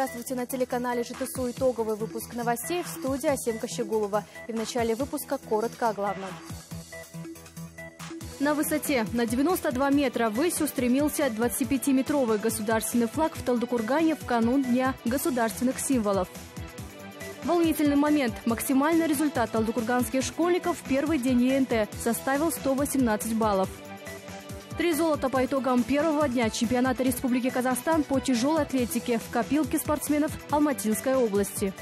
Здравствуйте на телеканале ЖТСУ итоговый выпуск новостей в студии Асемка Щегулова. И в начале выпуска коротко о главном. На высоте на 92 метра ввысь устремился 25-метровый государственный флаг в Талдыкургане в канун Дня государственных символов. Волнительный момент. Максимальный результат талдыкурганских школьников в первый день ЕНТ составил 118 баллов. Три золота по итогам первого дня чемпионата Республики Казахстан по тяжелой атлетике в копилке спортсменов Алматинской области.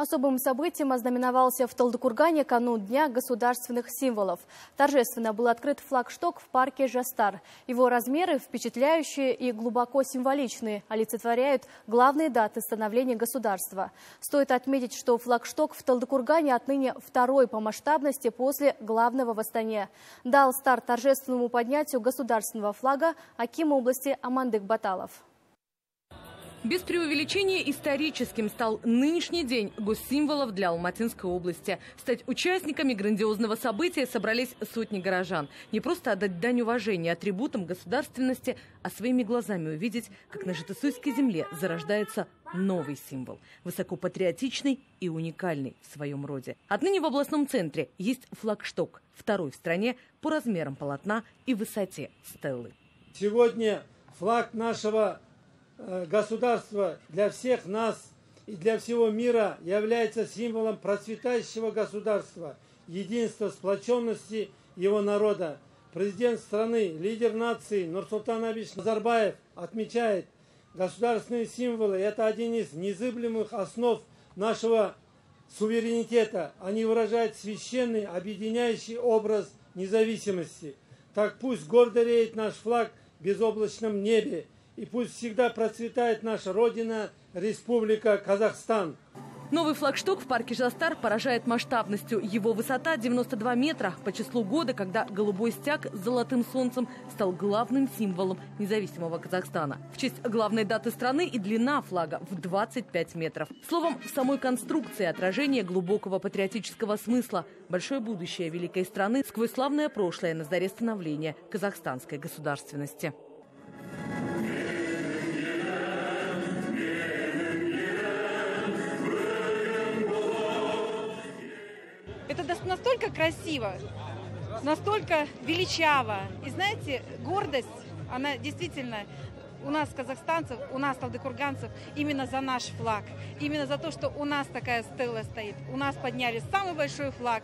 Особым событием ознаменовался в Талдыкургане канун Дня государственных символов. Торжественно был открыт флагшток в парке «Жастар». Его размеры впечатляющие и глубоко символичные, олицетворяют главные даты становления государства. Стоит отметить, что флагшток в Талдыкургане отныне второй по масштабности после главного восстания. Дал старт торжественному поднятию государственного флага Аким области Амандык Баталов. Без преувеличения историческим стал нынешний день госсимволов для Алматинской области. Стать участниками грандиозного события собрались сотни горожан. Не просто отдать дань уважения атрибутам государственности, а своими глазами увидеть, как на Житосуйской земле зарождается новый символ. Высокопатриотичный и уникальный в своем роде. Отныне в областном центре есть флагшток, второй в стране по размерам полотна и высоте стеллы. Сегодня флаг нашего государство для всех нас и для всего мира является символом процветающего государства, единства, сплоченности его народа. Президент страны, лидер нации Нурсултан Абиш Назарбаев отмечает, государственные символы – это один из незыблемых основ нашего суверенитета. Они выражают священный, объединяющий образ независимости. Так пусть гордо реет наш флаг в безоблачном небе – и пусть всегда процветает наша Родина, Республика Казахстан. Новый флагшток в парке Жастар поражает масштабностью. Его высота 92 метра по числу года, когда голубой стяг с золотым солнцем стал главным символом независимого Казахстана. В честь главной даты страны и длина флага в 25 метров. Словом, в самой конструкции отражение глубокого патриотического смысла. Большое будущее великой страны сквозь славное прошлое на заре становления казахстанской государственности. Настолько красиво, настолько величаво. И знаете, гордость, она действительно у нас, казахстанцев, у нас, талдыкурганцев, именно за наш флаг. Именно за то, что у нас такая стела стоит. У нас подняли самый большой флаг.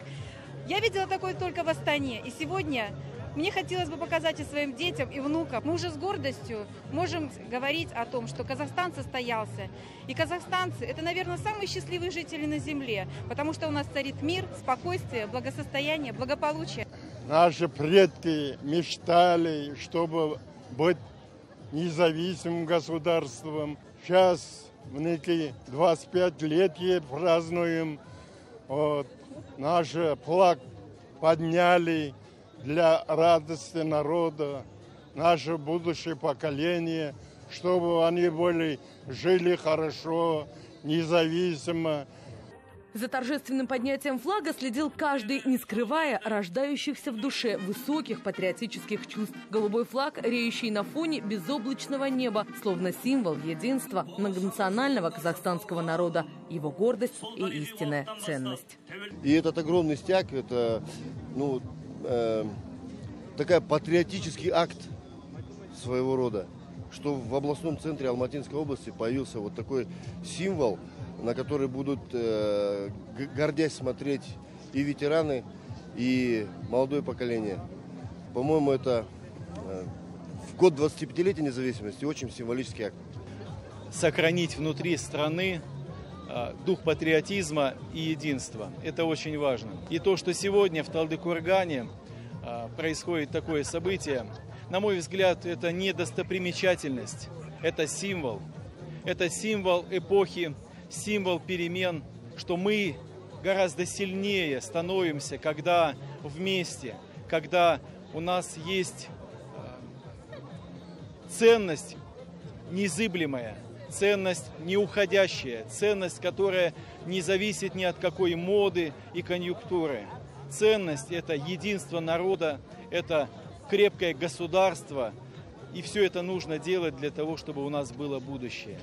Я видела такое только в Астане. И сегодня мне хотелось бы показать и своим детям, и внукам. Мы уже с гордостью можем говорить о том, что Казахстан состоялся. И казахстанцы – это, наверное, самые счастливые жители на Земле, потому что у нас царит мир, спокойствие, благосостояние, благополучие. Наши предки мечтали, чтобы быть независимым государством. Сейчас в некие 25 лет празднуем. Вот. Наш флаг подняли – для радости народа, наше будущее поколение, чтобы они были, жили хорошо, независимо. За торжественным поднятием флага следил каждый, не скрывая рождающихся в душе высоких патриотических чувств. Голубой флаг, реющий на фоне безоблачного неба, словно символ единства многонационального казахстанского народа, его гордость и истинная ценность. И этот огромный стяг, это ну, э, такая патриотический акт своего рода, что в областном центре Алматинской области появился вот такой символ, на который будут, э, гордясь смотреть и ветераны, и молодое поколение. По-моему, это э, в год 25-летия независимости очень символический акт. Сохранить внутри страны дух патриотизма и единства. Это очень важно. И то, что сегодня в Талдыкургане а, происходит такое событие, на мой взгляд, это не достопримечательность, это символ. Это символ эпохи, символ перемен, что мы гораздо сильнее становимся, когда вместе, когда у нас есть а, ценность незыблемая, ценность неуходящая, ценность, которая не зависит ни от какой моды и конъюнктуры ценность – это единство народа, это крепкое государство. И все это нужно делать для того, чтобы у нас было будущее.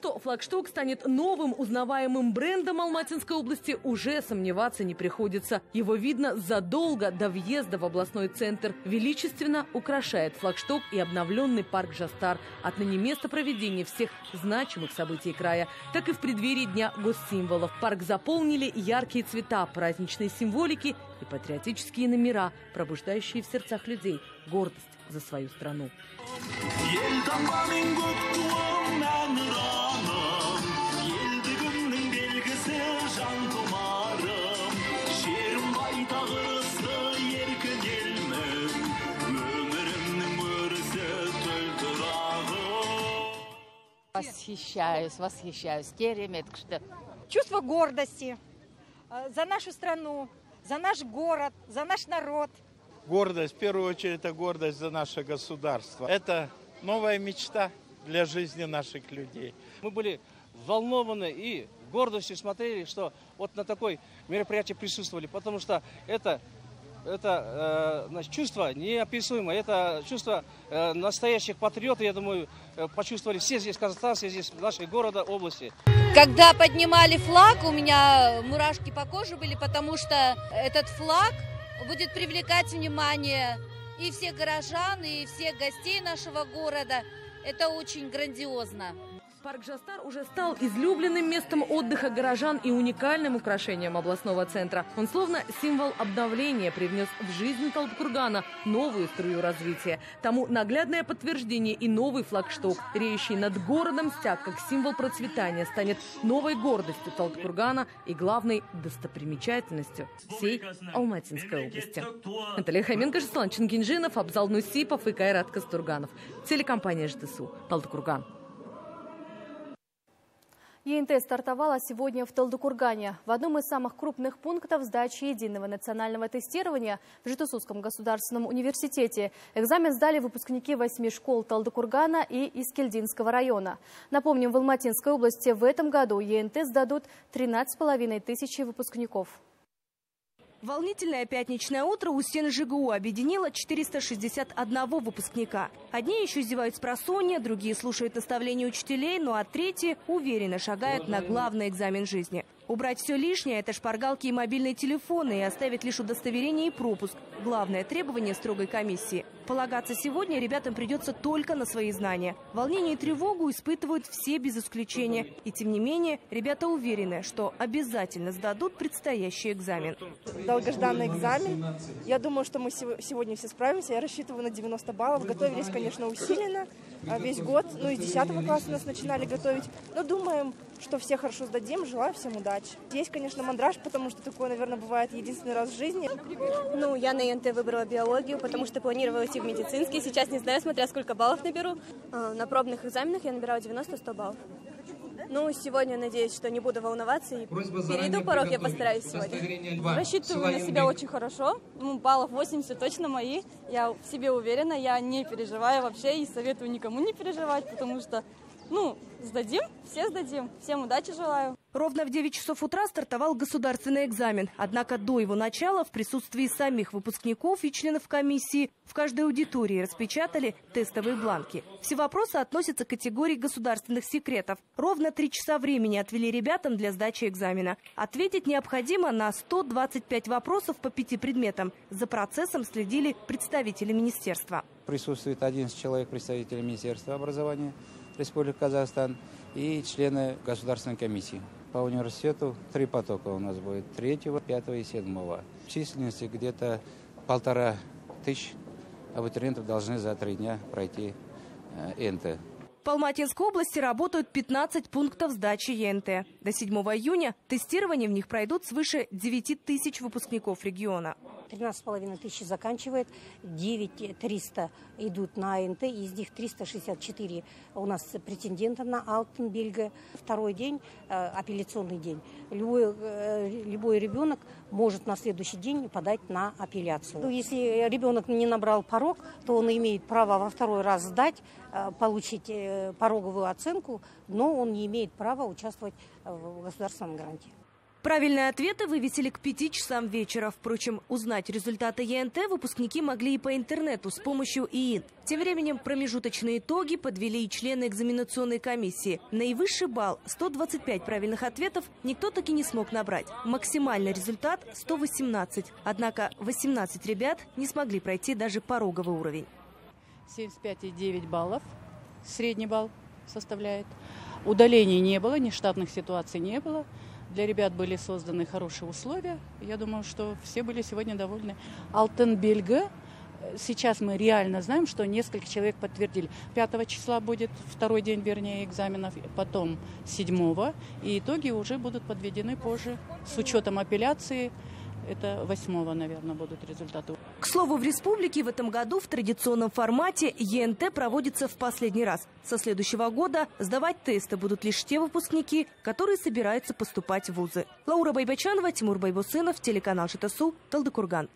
Что флагшток станет новым узнаваемым брендом Алматинской области, уже сомневаться не приходится. Его видно задолго до въезда в областной центр. Величественно украшает флагшток и обновленный парк Жастар. Отныне место проведения всех значимых событий края. Так и в преддверии Дня госсимволов. Парк заполнили яркие цвета, праздничные символики и патриотические номера, пробуждающие в сердцах людей гордость за свою страну. Елтаңбаның Восхищаюсь, восхищаюсь. Керемет күшті. чувство гордости э, за нашу страну, за наш город, за наш народ. Гордость, в первую очередь, это гордость за наше государство. Это новая мечта для жизни наших людей. Мы были взволнованы и гордостью смотрели, что вот на такой мероприятии присутствовали, потому что это это э, значит, чувство неописуемое, это чувство э, настоящих патриотов, я думаю, э, почувствовали все здесь казахстанцы, здесь в нашей города, области. Когда поднимали флаг, у меня мурашки по коже были, потому что этот флаг будет привлекать внимание и всех горожан, и всех гостей нашего города. Это очень грандиозно. Парк Жастар уже стал излюбленным местом отдыха горожан и уникальным украшением областного центра. Он словно символ обновления привнес в жизнь Талдыкургана новую струю развития. Тому наглядное подтверждение и новый флагшток, реющий над городом стяг, как символ процветания, станет новой гордостью Талдыкургана и главной достопримечательностью всей Алматинской области. Наталья Хоменко, Жаслан Чингинжинов, Абзал Нусипов и Кайрат Кастурганов. Телекомпания ЖТСУ. Талдыкурган. ЕНТ стартовала сегодня в Талдыкургане. В одном из самых крупных пунктов сдачи единого национального тестирования в Житусуском государственном университете экзамен сдали выпускники восьми школ Талдыкургана и Искельдинского района. Напомним, в Алматинской области в этом году ЕНТ сдадут 13,5 тысяч выпускников. Волнительное пятничное утро у стен ЖГУ объединило 461 выпускника. Одни еще зевают с просонья, другие слушают наставления учителей, ну а третьи уверенно шагают на главный экзамен жизни. Убрать все лишнее – это шпаргалки и мобильные телефоны и оставить лишь удостоверение и пропуск. Главное требование строгой комиссии. Полагаться сегодня ребятам придется только на свои знания. Волнение и тревогу испытывают все без исключения. И тем не менее, ребята уверены, что обязательно сдадут предстоящий экзамен. Долгожданный экзамен. Я думаю, что мы сегодня все справимся. Я рассчитываю на 90 баллов. Готовились, конечно, усиленно. А весь год, ну и с 10 класса нас начинали готовить. Но думаем, что все хорошо сдадим. Желаю всем удачи. Есть, конечно, мандраж, потому что такое, наверное, бывает единственный раз в жизни. Ну, я на ИНТ выбрала биологию, потому что планировала идти в медицинский. Сейчас не знаю, смотря сколько баллов наберу. А, на пробных экзаменах я набираю 90-100 баллов. Ну, сегодня надеюсь, что не буду волноваться и перейду порог, я постараюсь сегодня. Рассчитываю на себя очень хорошо. Ну, баллов 80 точно мои. Я в себе уверена, я не переживаю вообще и советую никому не переживать, потому что, ну, сдадим, все сдадим. Всем удачи желаю. Ровно в 9 часов утра стартовал государственный экзамен. Однако до его начала в присутствии самих выпускников и членов комиссии в каждой аудитории распечатали тестовые бланки. Все вопросы относятся к категории государственных секретов. Ровно три часа времени отвели ребятам для сдачи экзамена. Ответить необходимо на 125 вопросов по пяти предметам. За процессом следили представители министерства. Присутствует 11 человек представителей Министерства образования Республики Казахстан и члены Государственной комиссии. По университету три потока у нас будет, третьего, пятого и седьмого. В численности где-то полтора тысяч абитуриентов должны за три дня пройти э, НТ. В Алматинской области работают 15 пунктов сдачи ЕНТ. До 7 июня тестирование в них пройдут свыше 9 тысяч выпускников региона. 13,5 тысяч заканчивает, 9 300 идут на АНТ, из них 364 у нас претендента на Алтенбельга. Второй день, э, апелляционный день. Любой, э, любой ребенок может на следующий день подать на апелляцию. Ну, если ребенок не набрал порог, то он имеет право во второй раз сдать, э, получить пороговую оценку, но он не имеет права участвовать в государственном гранте. Правильные ответы вывесили к 5 часам вечера. Впрочем, узнать результаты ЕНТ выпускники могли и по интернету с помощью ИИН. Тем временем промежуточные итоги подвели и члены экзаменационной комиссии. Наивысший балл – 125 правильных ответов никто таки не смог набрать. Максимальный результат – 118. Однако 18 ребят не смогли пройти даже пороговый уровень. 75,9 баллов, средний балл составляет. Удалений не было, нештатных ситуаций не было. Для ребят были созданы хорошие условия. Я думаю, что все были сегодня довольны. Алтенбельге. Сейчас мы реально знаем, что несколько человек подтвердили. 5 числа будет второй день, вернее, экзаменов, потом 7 и итоги уже будут подведены позже с учетом апелляции это восьмого, наверное, будут результаты. К слову, в республике в этом году в традиционном формате ЕНТ проводится в последний раз. Со следующего года сдавать тесты будут лишь те выпускники, которые собираются поступать в вузы. Лаура Байбачанова, Тимур Байбусынов, телеканал ШТСУ, Талдыкурган.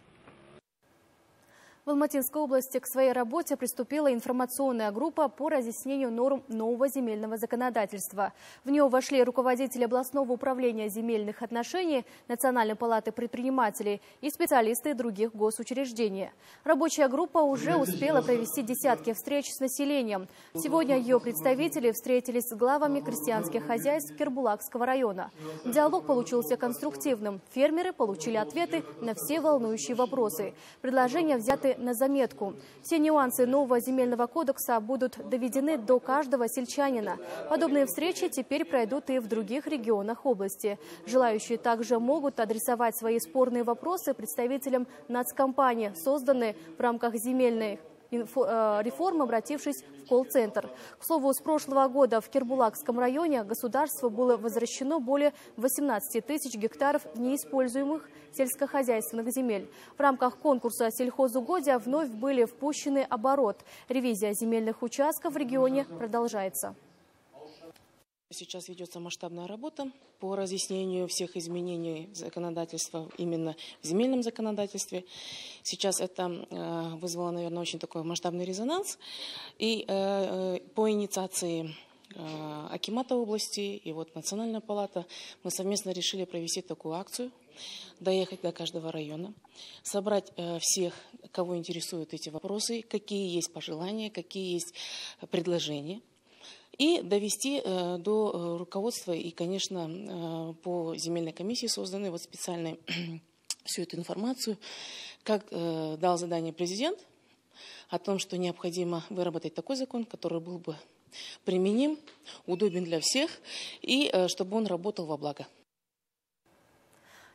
В Алматинской области к своей работе приступила информационная группа по разъяснению норм нового земельного законодательства. В нее вошли руководители областного управления земельных отношений, Национальной палаты предпринимателей и специалисты других госучреждений. Рабочая группа уже успела провести десятки встреч с населением. Сегодня ее представители встретились с главами крестьянских хозяйств Кербулакского района. Диалог получился конструктивным. Фермеры получили ответы на все волнующие вопросы. Предложения взяты на заметку. Все нюансы нового земельного кодекса будут доведены до каждого сельчанина. Подобные встречи теперь пройдут и в других регионах области. Желающие также могут адресовать свои спорные вопросы представителям нацкомпании, созданной в рамках земельной Э, реформ, обратившись в колл-центр. К слову, с прошлого года в Кербулакском районе государству было возвращено более 18 тысяч гектаров неиспользуемых сельскохозяйственных земель. В рамках конкурса сельхозугодия вновь были впущены оборот. Ревизия земельных участков в регионе продолжается. Сейчас ведется масштабная работа по разъяснению всех изменений законодательства именно в земельном законодательстве. Сейчас это э, вызвало, наверное, очень такой масштабный резонанс. И э, по инициации э, Акимата области и вот Национальная палата мы совместно решили провести такую акцию, доехать до каждого района, собрать всех, кого интересуют эти вопросы, какие есть пожелания, какие есть предложения – и довести э, до э, руководства и, конечно, э, по земельной комиссии созданы вот специальные всю эту информацию, как дал задание президент о том, что необходимо выработать такой закон, который был бы применим, удобен для всех и чтобы он работал во благо.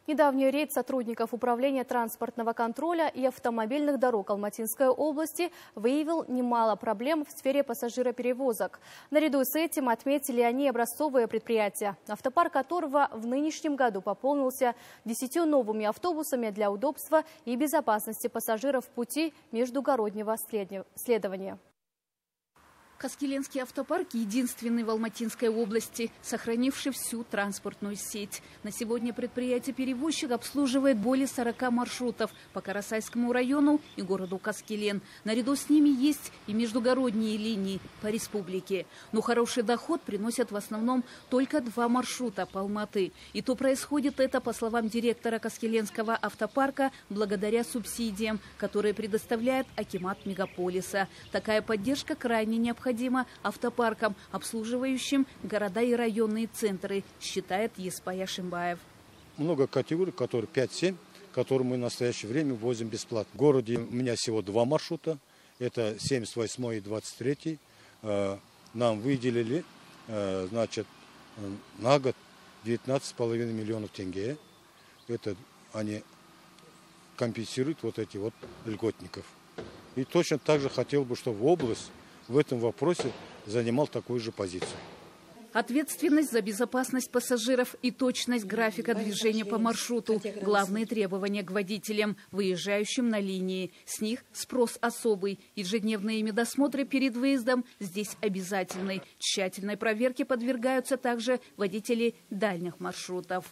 Недавний рейд сотрудников Управления транспортного контроля и автомобильных дорог Алматинской области выявил немало проблем в сфере пассажироперевозок. Наряду с этим отметили они образцовые предприятия, автопарк которого в нынешнем году пополнился десятью новыми автобусами для удобства и безопасности пассажиров в пути междугороднего следования. Каскеленский автопарк – единственный в Алматинской области, сохранивший всю транспортную сеть. На сегодня предприятие-перевозчик обслуживает более 40 маршрутов по Карасайскому району и городу Каскелен. Наряду с ними есть и междугородние линии по республике. Но хороший доход приносят в основном только два маршрута по Алматы. И то происходит это, по словам директора Каскеленского автопарка, благодаря субсидиям, которые предоставляет Акимат Мегаполиса. Такая поддержка крайне необходима необходимо автопаркам, обслуживающим города и районные центры, считает Еспая Шимбаев. Много категорий, которые 5-7, которые мы в настоящее время возим бесплатно. В городе у меня всего два маршрута. Это 78 и 23. Э, нам выделили э, значит, на год 19,5 миллионов тенге. Это они компенсируют вот эти вот льготников. И точно так же хотел бы, чтобы область в этом вопросе занимал такую же позицию. Ответственность за безопасность пассажиров и точность графика движения по маршруту – главные требования к водителям, выезжающим на линии. С них спрос особый. Ежедневные медосмотры перед выездом здесь обязательны. Тщательной проверке подвергаются также водители дальних маршрутов.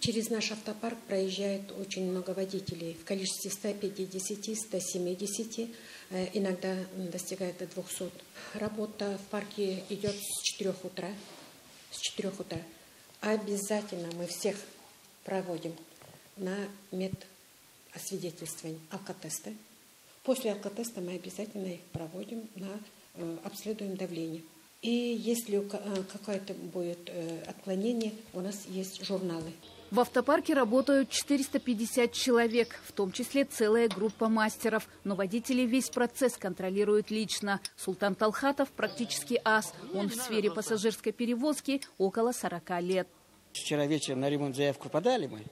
Через наш автопарк проезжает очень много водителей в количестве 150-170, э, иногда достигает до 200. Работа в парке идет с 4 утра. С 4 утра. Обязательно мы всех проводим на медосвидетельствование алкотесты. После алкотеста мы обязательно их проводим на э, обследуем давление. И если э, какое-то будет э, отклонение, у нас есть журналы. В автопарке работают 450 человек, в том числе целая группа мастеров. Но водители весь процесс контролируют лично. Султан Талхатов практически ас. Он в сфере пассажирской перевозки около 40 лет. Вчера вечером на ремонт заявку подали мы.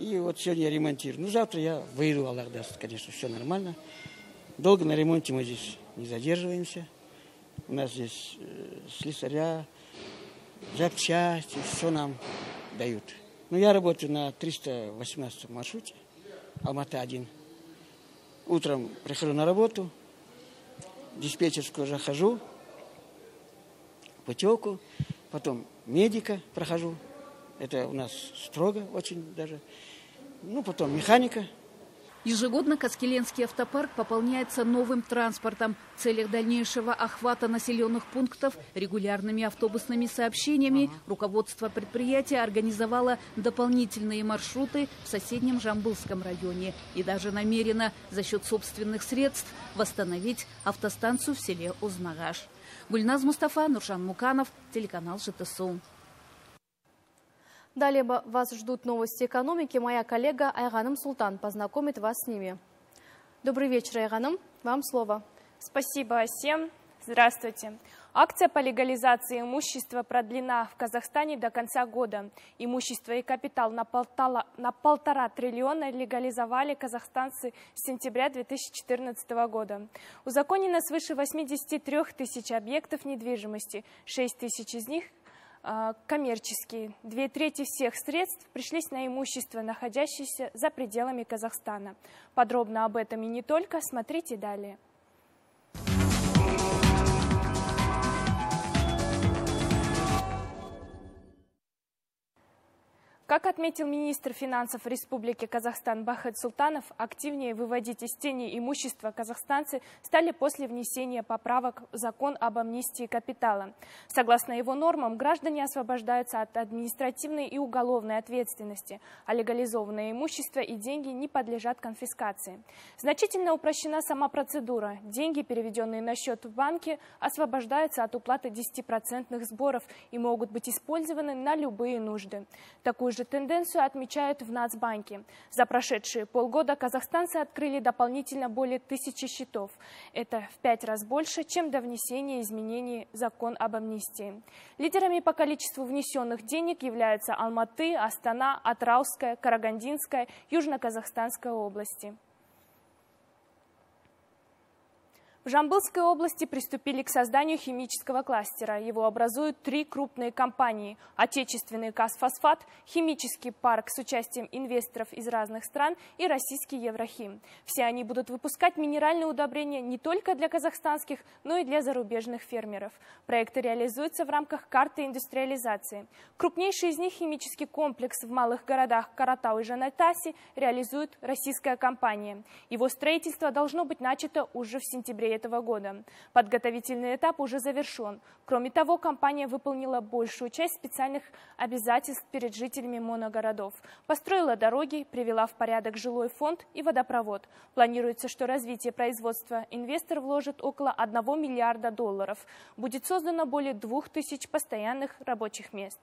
И вот сегодня я ремонтирую. Ну, завтра я выйду, Аллах даст, конечно, все нормально. Долго на ремонте мы здесь не задерживаемся. У нас здесь э, слесаря, запчасти, все нам дают. Ну, я работаю на 318 маршруте, Алмата-1. Утром прихожу на работу, диспетчерскую захожу, путевку, потом медика прохожу. Это у нас строго очень даже. Ну, потом механика. Ежегодно Каскеленский автопарк пополняется новым транспортом. В целях дальнейшего охвата населенных пунктов регулярными автобусными сообщениями руководство предприятия организовало дополнительные маршруты в соседнем Жамбылском районе и даже намерено за счет собственных средств восстановить автостанцию в селе Узнагаш. Гульназ Мустафа, Нуршан Муканов, телеканал ЖТСУ. Далее вас ждут новости экономики. Моя коллега Айганым Султан познакомит вас с ними. Добрый вечер, Айганым. Вам слово. Спасибо всем. Здравствуйте. Акция по легализации имущества продлена в Казахстане до конца года. Имущество и капитал на полтора, на полтора триллиона легализовали казахстанцы с сентября 2014 года. Узаконено свыше 83 тысяч объектов недвижимости, 6 тысяч из них коммерческие. Две трети всех средств пришлись на имущество, находящееся за пределами Казахстана. Подробно об этом и не только, смотрите далее. Как отметил министр финансов Республики Казахстан Бахет Султанов, активнее выводить из тени имущества казахстанцы стали после внесения поправок в закон об амнистии капитала. Согласно его нормам, граждане освобождаются от административной и уголовной ответственности, а легализованное имущество и деньги не подлежат конфискации. Значительно упрощена сама процедура. Деньги, переведенные на счет в банке, освобождаются от уплаты 10% сборов и могут быть использованы на любые нужды. Такую же тенденцию отмечают в Нацбанке. За прошедшие полгода казахстанцы открыли дополнительно более тысячи счетов. Это в пять раз больше, чем до внесения изменений закон об амнистии. Лидерами по количеству внесенных денег являются Алматы, Астана, Атрауская, Карагандинская, Южно-Казахстанская области. В Жамбылской области приступили к созданию химического кластера. Его образуют три крупные компании. Отечественный Казфосфат, химический парк с участием инвесторов из разных стран и российский Еврохим. Все они будут выпускать минеральные удобрения не только для казахстанских, но и для зарубежных фермеров. Проекты реализуются в рамках карты индустриализации. Крупнейший из них химический комплекс в малых городах Каратау и Жанатаси реализует российская компания. Его строительство должно быть начато уже в сентябре этого года. Подготовительный этап уже завершен. Кроме того, компания выполнила большую часть специальных обязательств перед жителями моногородов. Построила дороги, привела в порядок жилой фонд и водопровод. Планируется, что развитие производства инвестор вложит около 1 миллиарда долларов. Будет создано более 2000 постоянных рабочих мест.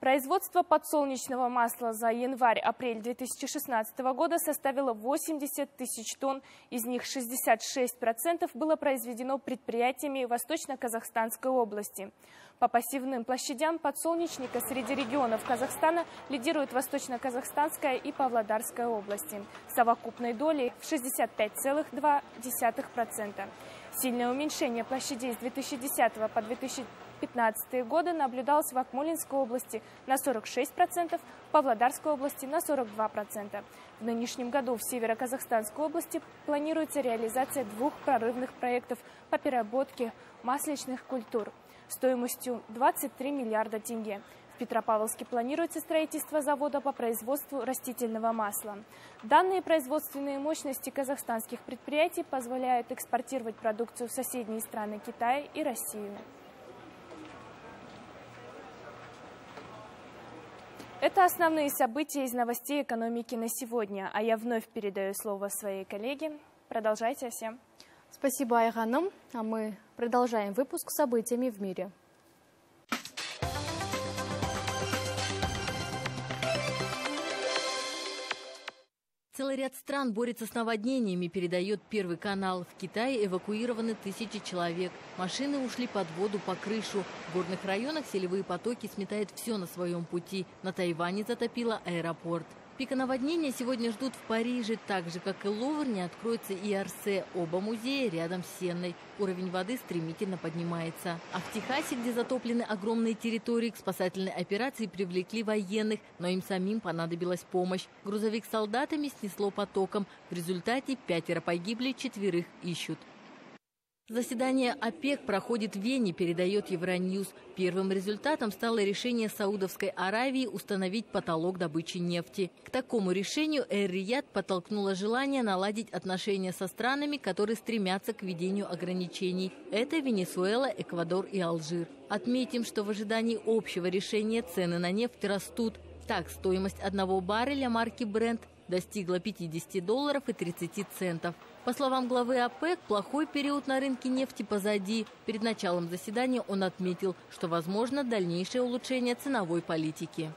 Производство подсолнечного масла за январь-апрель 2016 года составило 80 тысяч тонн, из них 66% было произведено предприятиями Восточно-Казахстанской области. По пассивным площадям подсолнечника среди регионов Казахстана лидируют Восточно-Казахстанская и Павлодарская области совокупной долей в 65,2%. Сильное уменьшение площадей с 2010 по 2015 годы наблюдалось в Акмолинской области на 46%, в Павлодарской области на 42%. В нынешнем году в Северо-Казахстанской области планируется реализация двух прорывных проектов по переработке масличных культур стоимостью 23 миллиарда тенге. В Петропавловске планируется строительство завода по производству растительного масла. Данные производственные мощности казахстанских предприятий позволяют экспортировать продукцию в соседние страны Китая и Россию. Это основные события из новостей экономики на сегодня. А я вновь передаю слово своей коллеге. Продолжайте, Асем. Спасибо, Айганом. А мы продолжаем выпуск событиями в мире. Целый ряд стран борется с наводнениями, передает Первый канал. В Китае эвакуированы тысячи человек. Машины ушли под воду по крышу. В горных районах селевые потоки сметают все на своем пути. На Тайване затопило аэропорт. Пика наводнения сегодня ждут в Париже, так же, как и Лувр, не откроется и Арсе. Оба музея рядом с Сенной. Уровень воды стремительно поднимается. А в Техасе, где затоплены огромные территории, к спасательной операции привлекли военных, но им самим понадобилась помощь. Грузовик с солдатами снесло потоком. В результате пятеро погибли, четверых ищут. Заседание ОПЕК проходит в Вене, передает Евроньюз. Первым результатом стало решение Саудовской Аравии установить потолок добычи нефти. К такому решению Эр-Рияд подтолкнуло желание наладить отношения со странами, которые стремятся к введению ограничений. Это Венесуэла, Эквадор и Алжир. Отметим, что в ожидании общего решения цены на нефть растут. Так, стоимость одного барреля марки Brent достигла 50 долларов и 30 центов. По словам главы ОПЕК, плохой период на рынке нефти позади. Перед началом заседания он отметил, что возможно дальнейшее улучшение ценовой политики.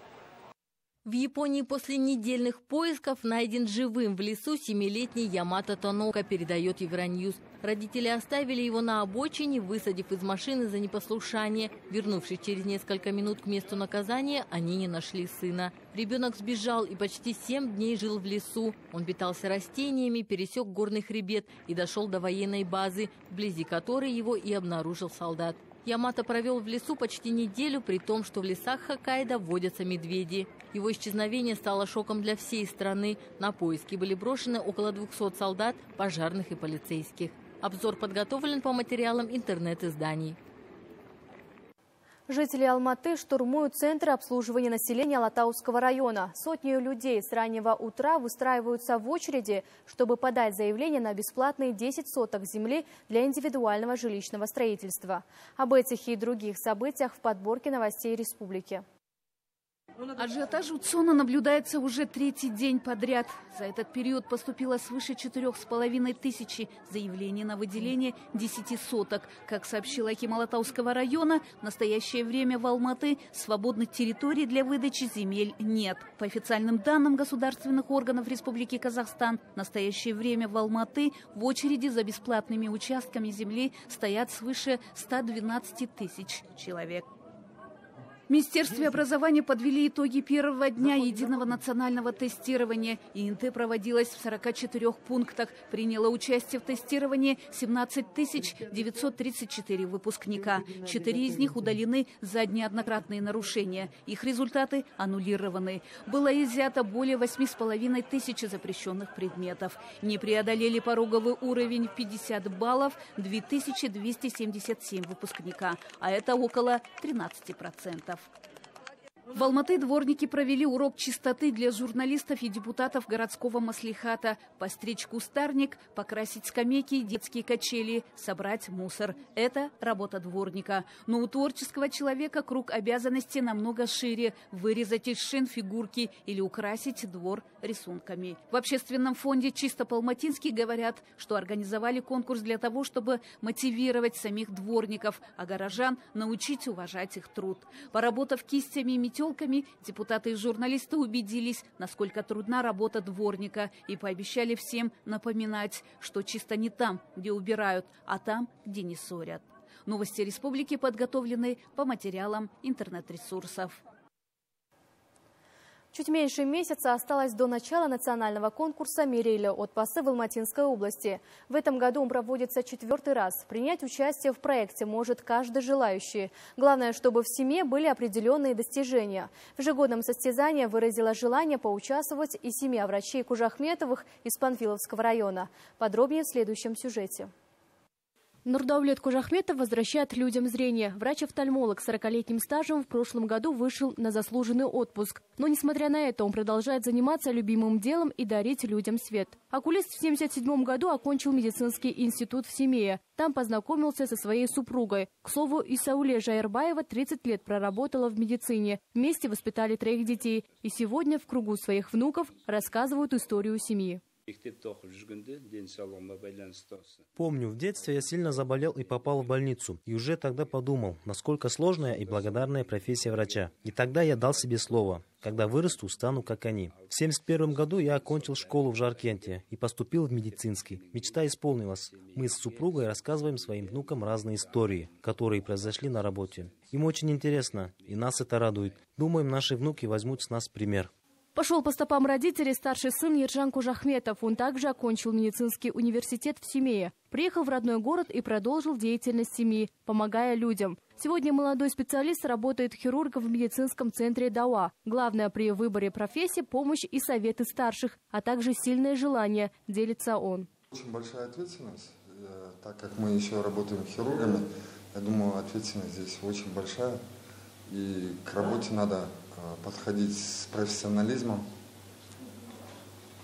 В Японии после недельных поисков найден живым в лесу семилетний Ямато Тонока, передает Евроньюз. Родители оставили его на обочине, высадив из машины за непослушание. Вернувшись через несколько минут к месту наказания, они не нашли сына. Ребенок сбежал и почти семь дней жил в лесу. Он питался растениями, пересек горный хребет и дошел до военной базы, вблизи которой его и обнаружил солдат. Ямато провел в лесу почти неделю, при том, что в лесах Хоккайдо водятся медведи. Его исчезновение стало шоком для всей страны. На поиски были брошены около 200 солдат, пожарных и полицейских. Обзор подготовлен по материалам интернет-изданий. Жители Алматы штурмуют центры обслуживания населения Алатауского района. Сотни людей с раннего утра выстраиваются в очереди, чтобы подать заявление на бесплатные 10 соток земли для индивидуального жилищного строительства. Об этих и других событиях в подборке новостей республики. Ажиотаж у ЦОНа наблюдается уже третий день подряд. За этот период поступило свыше четырех с половиной тысячи заявлений на выделение 10 соток. Как сообщила Аким Алатауского района, в настоящее время в Алматы свободных территорий для выдачи земель нет. По официальным данным государственных органов Республики Казахстан, в настоящее время в Алматы в очереди за бесплатными участками земли стоят свыше 112 тысяч человек. В Министерстве образования подвели итоги первого дня единого национального тестирования. ИНТ проводилась в 44 пунктах. Приняло участие в тестировании 17 934 выпускника. Четыре из них удалены за неоднократные нарушения. Их результаты аннулированы. Было изъято более 8,5 тысяч запрещенных предметов. Не преодолели пороговый уровень в 50 баллов 2277 выпускника, а это около 13%. Штатов. В Алматы дворники провели урок чистоты для журналистов и депутатов городского маслихата. Постричь кустарник, покрасить скамейки детские качели, собрать мусор. Это работа дворника. Но у творческого человека круг обязанностей намного шире. Вырезать из шин фигурки или украсить двор рисунками. В общественном фонде «Чисто по-алматински» говорят, что организовали конкурс для того, чтобы мотивировать самих дворников, а горожан научить уважать их труд. Поработав кистями и депутаты и журналисты убедились, насколько трудна работа дворника и пообещали всем напоминать, что чисто не там, где убирают, а там, где не ссорят. Новости республики подготовлены по материалам интернет-ресурсов. Чуть меньше месяца осталось до начала национального конкурса «Мериля от пасы» в Алматинской области. В этом году он проводится четвертый раз. Принять участие в проекте может каждый желающий. Главное, чтобы в семье были определенные достижения. В ежегодном состязании выразила желание поучаствовать и семья врачей Кужахметовых из Панфиловского района. Подробнее в следующем сюжете. Нурдаулет Кужахметов возвращает людям зрение. Врач-офтальмолог с 40-летним стажем в прошлом году вышел на заслуженный отпуск. Но, несмотря на это, он продолжает заниматься любимым делом и дарить людям свет. Окулист в 1977 году окончил медицинский институт в Семее. Там познакомился со своей супругой. К слову, Исауле Жайербаева 30 лет проработала в медицине. Вместе воспитали троих детей. И сегодня в кругу своих внуков рассказывают историю семьи. Помню, в детстве я сильно заболел и попал в больницу. И уже тогда подумал, насколько сложная и благодарная профессия врача. И тогда я дал себе слово. Когда вырасту, стану как они. В 71 году я окончил школу в Жаркенте и поступил в медицинский. Мечта исполнилась. Мы с супругой рассказываем своим внукам разные истории, которые произошли на работе. Им очень интересно, и нас это радует. Думаем, наши внуки возьмут с нас пример. Пошел по стопам родителей старший сын Ержан Кужахметов. Он также окончил медицинский университет в Семее. Приехал в родной город и продолжил деятельность семьи, помогая людям. Сегодня молодой специалист работает хирургом в медицинском центре ДАУА. Главное при выборе профессии – помощь и советы старших, а также сильное желание, делится он. Очень большая ответственность, э, так как мы еще работаем хирургами, я думаю, ответственность здесь очень большая. И к работе надо подходить с профессионализмом,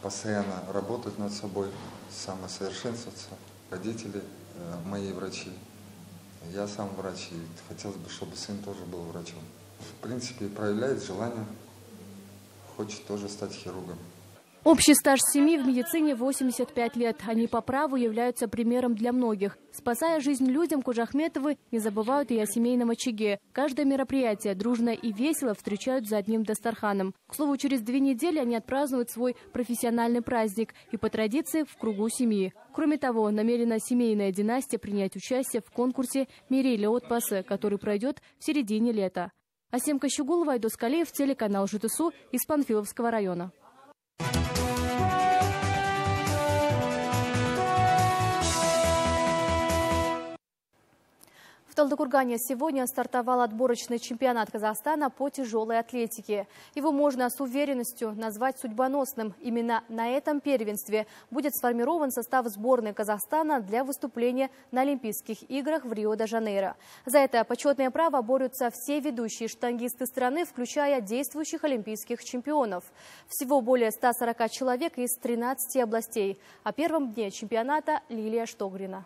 постоянно работать над собой, самосовершенствоваться. Родители, э, мои врачи, я сам врач, и хотелось бы, чтобы сын тоже был врачом. В принципе, проявляет желание, хочет тоже стать хирургом. Общий стаж семьи в медицине 85 лет. Они по праву являются примером для многих. Спасая жизнь людям, Кужахметовы не забывают и о семейном очаге. Каждое мероприятие дружно и весело встречают за одним Дастарханом. К слову, через две недели они отпразднуют свой профессиональный праздник и по традиции в кругу семьи. Кроме того, намерена семейная династия принять участие в конкурсе «Мирили от Пасе», который пройдет в середине лета. Асемка Щугулова, Айдос Калеев, телеканал ЖТСУ из Панфиловского района. Талдыкургане сегодня стартовал отборочный чемпионат Казахстана по тяжелой атлетике. Его можно с уверенностью назвать судьбоносным. Именно на этом первенстве будет сформирован состав сборной Казахстана для выступления на Олимпийских играх в Рио-де-Жанейро. За это почетное право борются все ведущие штангисты страны, включая действующих олимпийских чемпионов. Всего более 140 человек из 13 областей. О первом дне чемпионата Лилия Штогрина.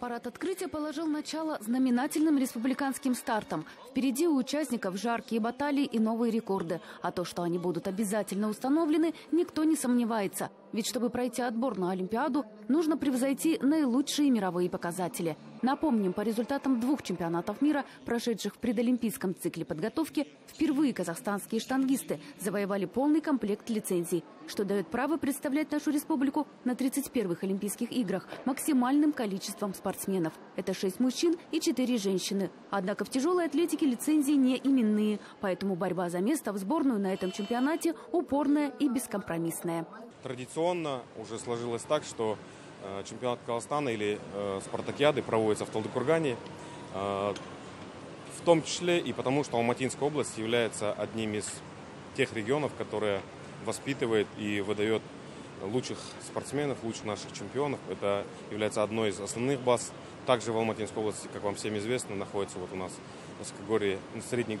Парад открытия положил начало знаменательным республиканским стартом. Впереди у участников жаркие баталии и новые рекорды. А то, что они будут обязательно установлены, никто не сомневается. Ведь чтобы пройти отбор на Олимпиаду, нужно превзойти наилучшие мировые показатели. Напомним, по результатам двух чемпионатов мира, прошедших в предолимпийском цикле подготовки, впервые казахстанские штангисты завоевали полный комплект лицензий, что дает право представлять нашу республику на 31-х Олимпийских играх максимальным количеством спортсменов. Это 6 мужчин и 4 женщины. Однако в тяжелой атлетике лицензии не именные, поэтому борьба за место в сборную на этом чемпионате упорная и бескомпромиссная. Традиционно уже сложилось так, что чемпионат Казахстана или э, спартакиады проводятся в Талдыкургане, э, в том числе и потому, что Алматинская область является одним из тех регионов, которые воспитывает и выдает лучших спортсменов, лучших наших чемпионов. Это является одной из основных баз. Также в Алматинской области, как вам всем известно, находится вот у нас Средней,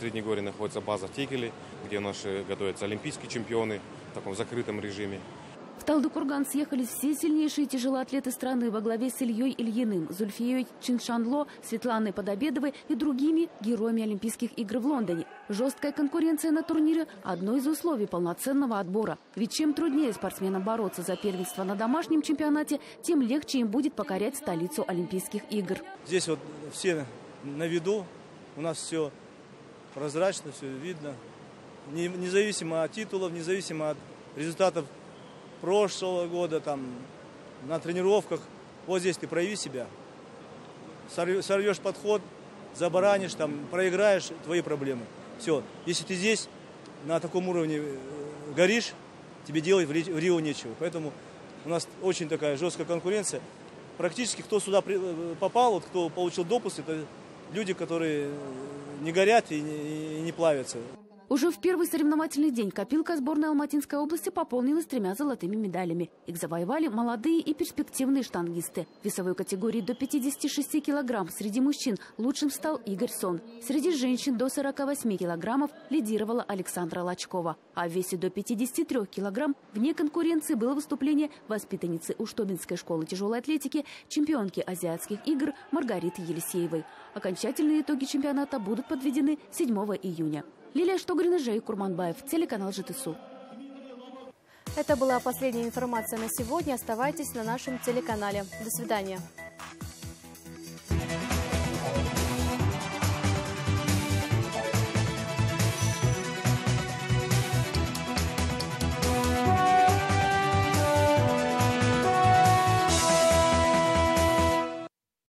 Средней горе находится база в Текеле, где наши готовятся олимпийские чемпионы в таком закрытом режиме. Талдыкурган съехались все сильнейшие тяжелоатлеты страны во главе с Ильей Ильиным, Зульфией Чиншанло, Светланой Подобедовой и другими героями Олимпийских игр в Лондоне. Жесткая конкуренция на турнире – одно из условий полноценного отбора. Ведь чем труднее спортсменам бороться за первенство на домашнем чемпионате, тем легче им будет покорять столицу Олимпийских игр. Здесь вот все на виду, у нас все прозрачно, все видно. Независимо от титулов, независимо от результатов прошлого года, там, на тренировках. Вот здесь ты прояви себя. Сорвешь подход, забаранишь, там, проиграешь, твои проблемы. Все. Если ты здесь на таком уровне э, горишь, тебе делать в Рио нечего. Поэтому у нас очень такая жесткая конкуренция. Практически кто сюда э, попал, вот кто получил допуск, это люди, которые не горят и не плавятся. Уже в первый соревновательный день копилка сборной Алматинской области пополнилась тремя золотыми медалями. Их завоевали молодые и перспективные штангисты. В весовой категории до 56 килограмм среди мужчин лучшим стал Игорь Сон. Среди женщин до 48 килограммов лидировала Александра Лачкова. А в весе до 53 килограмм вне конкуренции было выступление воспитанницы Уштобинской школы тяжелой атлетики, чемпионки азиатских игр Маргариты Елисеевой. Окончательные итоги чемпионата будут подведены 7 июня. Лилия Штогрина, Жей Курманбаев, телеканал ЖТСУ. Это была последняя информация на сегодня. Оставайтесь на нашем телеканале. До свидания.